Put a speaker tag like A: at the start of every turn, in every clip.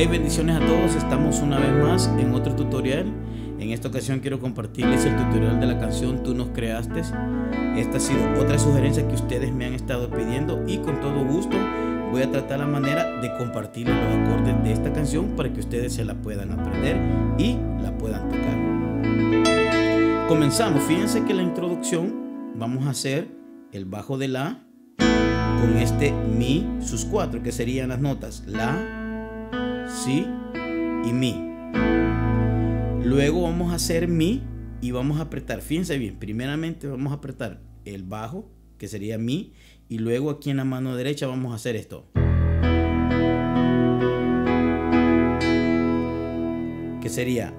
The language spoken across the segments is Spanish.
A: Hey, bendiciones a todos. Estamos una vez más en otro tutorial. En esta ocasión quiero compartirles el tutorial de la canción Tú nos creaste. Esta ha sido otra sugerencia que ustedes me han estado pidiendo y con todo gusto voy a tratar la manera de compartir los acordes de esta canción para que ustedes se la puedan aprender y la puedan tocar. Comenzamos. Fíjense que la introducción vamos a hacer el bajo de la con este mi sus cuatro que serían las notas la y mi. Luego vamos a hacer mi y vamos a apretar. Fíjense bien, primeramente vamos a apretar el bajo, que sería mi, y luego aquí en la mano derecha vamos a hacer esto. Que sería,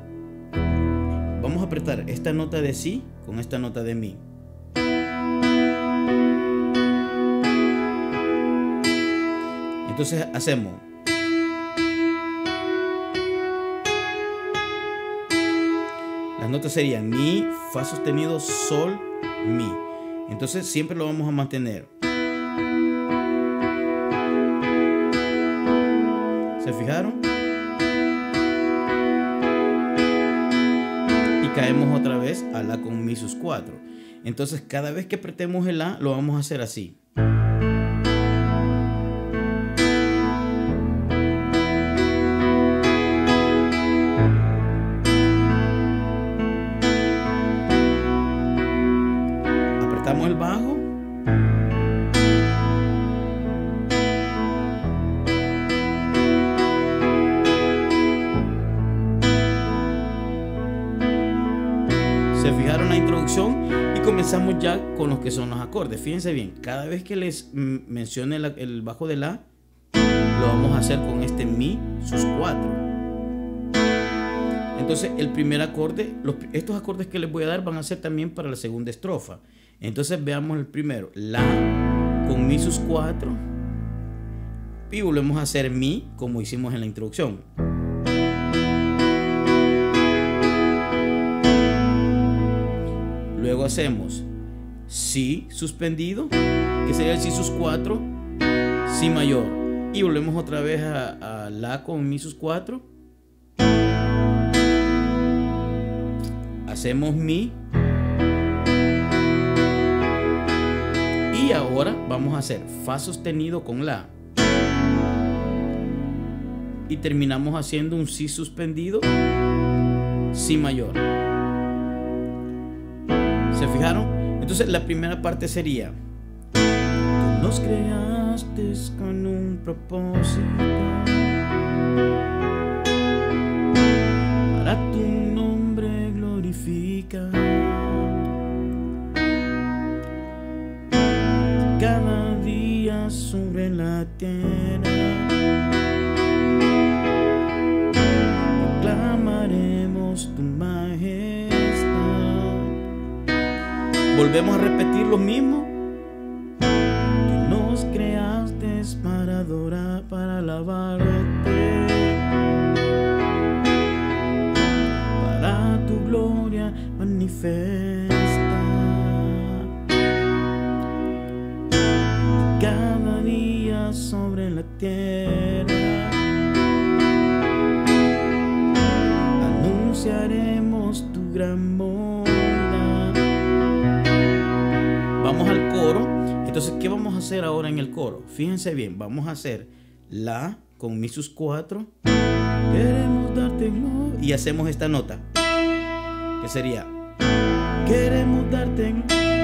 A: vamos a apretar esta nota de si con esta nota de mi. Entonces hacemos Las notas serían mi, fa sostenido, sol, mi. Entonces siempre lo vamos a mantener. ¿Se fijaron? Y caemos otra vez a la con mi sus 4. Entonces cada vez que apretemos el la lo vamos a hacer así. El bajo. Se fijaron la introducción y comenzamos ya con los que son los acordes. Fíjense bien, cada vez que les mencione el bajo de la, lo vamos a hacer con este mi sus cuatro. Entonces el primer acorde, estos acordes que les voy a dar van a ser también para la segunda estrofa. Entonces veamos el primero. La con mi sus cuatro. Y volvemos a hacer mi como hicimos en la introducción. Luego hacemos si suspendido, que sería el si sus cuatro, si mayor. Y volvemos otra vez a, la con mi sus cuatro. Hacemos mi Y ahora vamos a hacer Fa sostenido con La. Y terminamos haciendo un Si suspendido, Si mayor. ¿Se fijaron? Entonces la primera parte sería Tú nos creaste con un propósito Para tu nombre glorifica sobre la tierra. Proclamaremos tu majestad. Volvemos a repetir lo mismo. Tú nos creaste para adorar, para alabarte. Para tu gloria manifesta. Vamos a hacer ahora en el coro? Fíjense bien, vamos a hacer la con mi sus cuatro. Queremos darte gloria. Y hacemos esta nota. Que sería. Queremos darte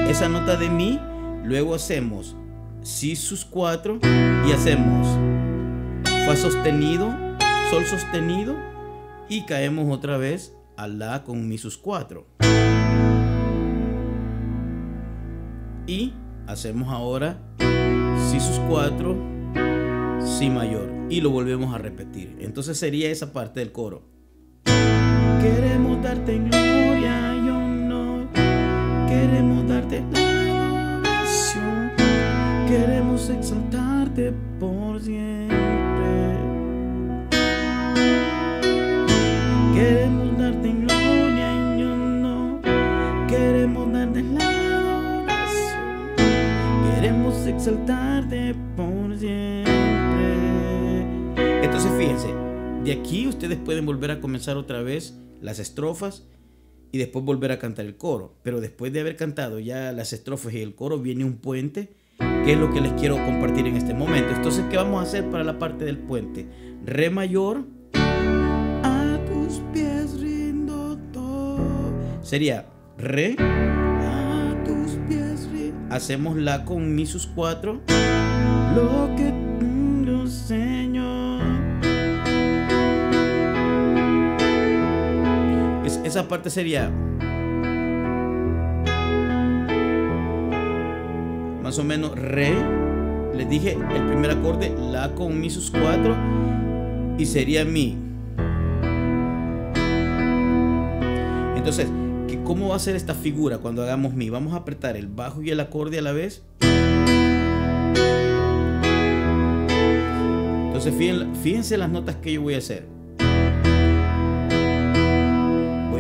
A: esa nota de mi. Luego hacemos si sus cuatro y hacemos fa sostenido, sol sostenido y caemos otra vez a la con mi sus cuatro. Y hacemos ahora si sus cuatro, si mayor y lo volvemos a repetir. Entonces sería esa parte del coro. Queremos darte gloria, yo no queremos darte queremos exaltarte por siempre. Aquí ustedes pueden volver a comenzar otra vez las estrofas y después volver a cantar el coro. Pero después de haber cantado ya las estrofas y el coro, viene un puente, que es lo que les quiero compartir en este momento. Entonces, ¿qué vamos a hacer para la parte del puente? Re mayor. Sería re. Hacemos la con mi sus cuatro. Lo que esa parte sería más o menos re. Les dije el primer acorde, la con mi sus cuatro y sería mi. Entonces, ¿qué- ¿cómo va a ser esta figura cuando hagamos mi? Vamos a apretar el bajo y el acorde a la vez. Entonces, fíjense las notas que yo voy a hacer.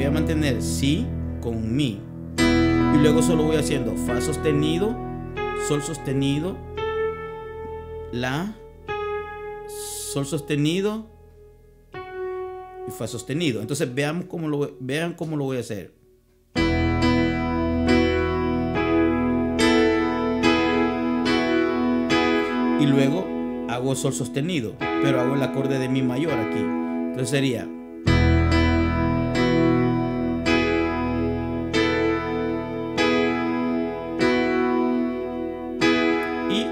A: Voy a mantener si con mi. Y luego solo voy haciendo fa sostenido, sol sostenido, la, sol sostenido y fa sostenido. Entonces veamos cómo lo, vean cómo lo voy a hacer. Y luego hago sol sostenido, pero hago el acorde de mi mayor aquí. Entonces sería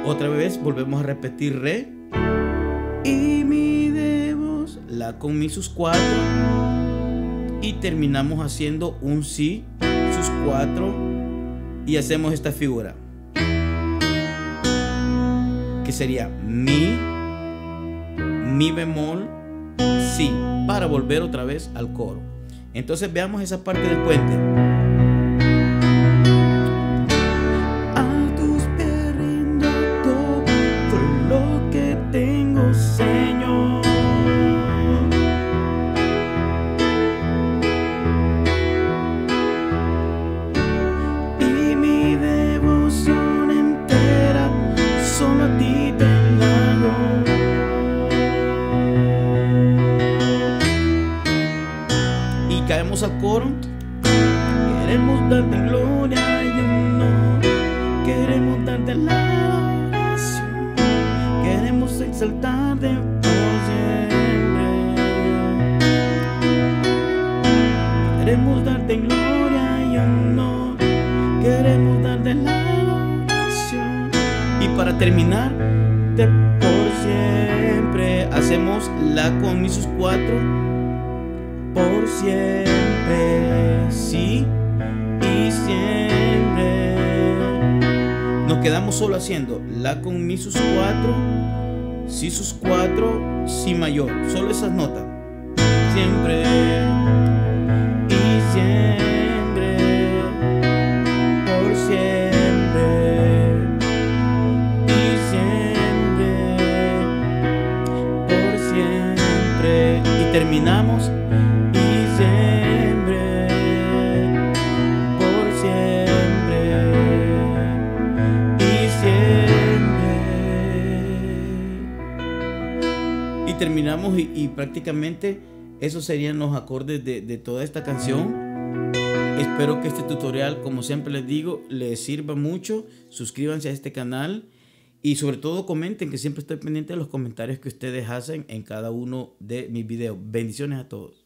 A: otra vez volvemos a repetir re. Y mi de vos, la con mi sus cuatro. Y terminamos haciendo un si, sus cuatro. Y hacemos esta figura. Que sería mi, mi bemol, si. Para volver otra vez al coro. Entonces veamos esa parte del puente. Y para terminar, de por siempre hacemos la con sus cuatro. Por siempre, sí y siempre. Nos quedamos solo haciendo la con mi sus cuatro, si sus cuatro, si mayor. Solo esas notas. Siempre Y terminamos. Y siempre. Por siempre. Y siempre. Y terminamos y, prácticamente esos serían los acordes de, de toda esta canción. Espero que este tutorial, como siempre les digo, les sirva mucho. Suscríbanse a este canal y sobre todo comenten, que siempre estoy pendiente de los comentarios que ustedes hacen en cada uno de mis videos. Bendiciones a todos.